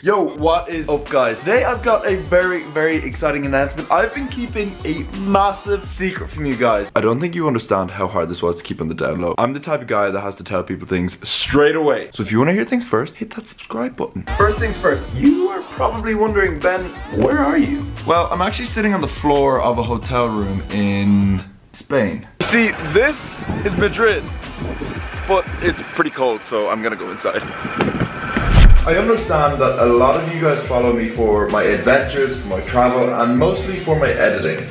Yo, what is up guys? Today I've got a very, very exciting announcement. I've been keeping a massive secret from you guys. I don't think you understand how hard this was to keep on the down low. I'm the type of guy that has to tell people things straight away. So if you wanna hear things first, hit that subscribe button. First things first, you are probably wondering, Ben, where are you? Well, I'm actually sitting on the floor of a hotel room in Spain. See, this is Madrid, but it's pretty cold, so I'm gonna go inside. I understand that a lot of you guys follow me for my adventures, for my travel, and mostly for my editing.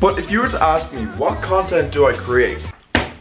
But if you were to ask me, what content do I create?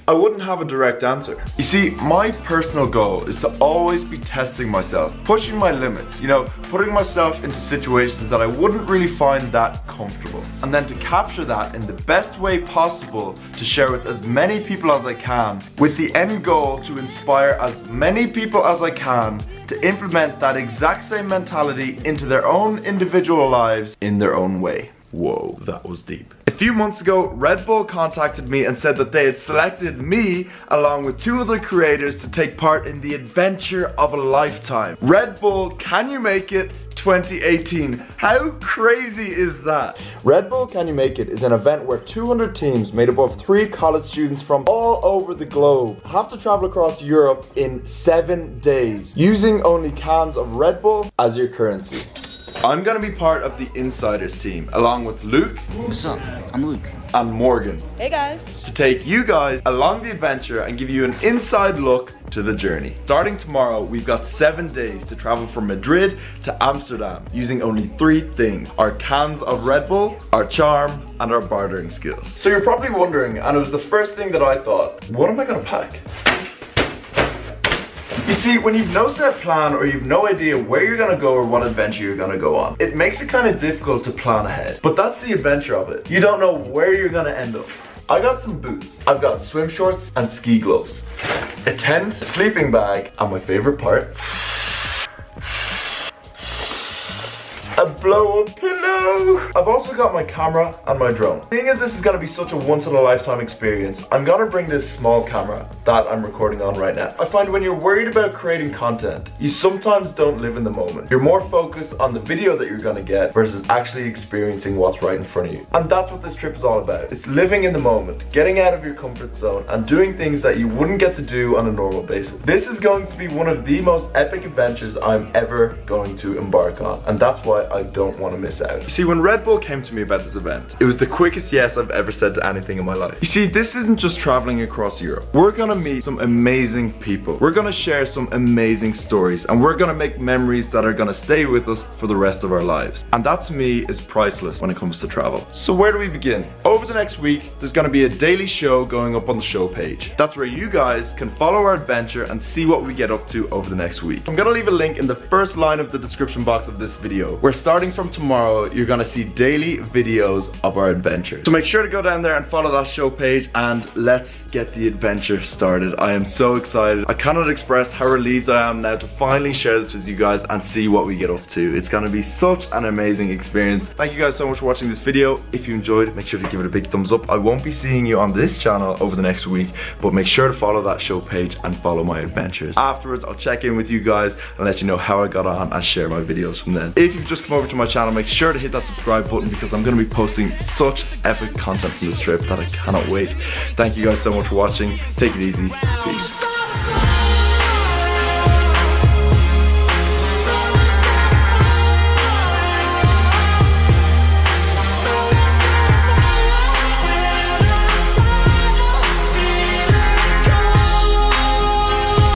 I wouldn't have a direct answer. You see, my personal goal is to always be testing myself, pushing my limits, you know, putting myself into situations that I wouldn't really find that comfortable. And then to capture that in the best way possible to share with as many people as I can, with the end goal to inspire as many people as I can to implement that exact same mentality into their own individual lives in their own way. Whoa, that was deep. A few months ago, Red Bull contacted me and said that they had selected me along with two other creators to take part in the adventure of a lifetime. Red Bull, Can You Make It 2018. How crazy is that? Red Bull Can You Make It is an event where 200 teams made up of three college students from all over the globe have to travel across Europe in seven days using only cans of Red Bull as your currency. I'm gonna be part of the Insiders team, along with Luke. What's up? I'm Luke. And Morgan. Hey guys. To take you guys along the adventure and give you an inside look to the journey. Starting tomorrow, we've got seven days to travel from Madrid to Amsterdam using only three things. Our cans of Red Bull, our charm, and our bartering skills. So you're probably wondering, and it was the first thing that I thought, what am I gonna pack? You see, when you've no set plan or you've no idea where you're gonna go or what adventure you're gonna go on, it makes it kind of difficult to plan ahead. But that's the adventure of it. You don't know where you're gonna end up. I got some boots. I've got swim shorts and ski gloves. A tent, a sleeping bag, and my favorite part, a blow up pillow. I've also got my camera and my drone. Seeing as this is gonna be such a once in a lifetime experience, I'm gonna bring this small camera that I'm recording on right now. I find when you're worried about creating content, you sometimes don't live in the moment. You're more focused on the video that you're gonna get versus actually experiencing what's right in front of you. And that's what this trip is all about. It's living in the moment, getting out of your comfort zone and doing things that you wouldn't get to do on a normal basis. This is going to be one of the most epic adventures I'm ever going to embark on. And that's why I don't want to miss out. You see, when Red Bull came to me about this event, it was the quickest yes I've ever said to anything in my life. You see, this isn't just traveling across Europe. We're gonna meet some amazing people. We're gonna share some amazing stories and we're gonna make memories that are gonna stay with us for the rest of our lives. And that to me is priceless when it comes to travel. So where do we begin? Over the next week, there's gonna be a daily show going up on the show page. That's where you guys can follow our adventure and see what we get up to over the next week. I'm gonna leave a link in the first line of the description box of this video. We're starting from tomorrow, you're gonna see daily videos of our adventure. So make sure to go down there and follow that show page and let's get the adventure started. I am so excited. I cannot express how relieved I am now to finally share this with you guys and see what we get up to. It's gonna be such an amazing experience. Thank you guys so much for watching this video. If you enjoyed, make sure to give it a big thumbs up. I won't be seeing you on this channel over the next week, but make sure to follow that show page and follow my adventures. Afterwards, I'll check in with you guys and let you know how I got on and share my videos from then. If you've just come over to my channel, make sure to hit that subscribe button because I'm gonna be posting such epic content from this trip that I cannot wait. Thank you guys so much for watching. Take it easy. Peace.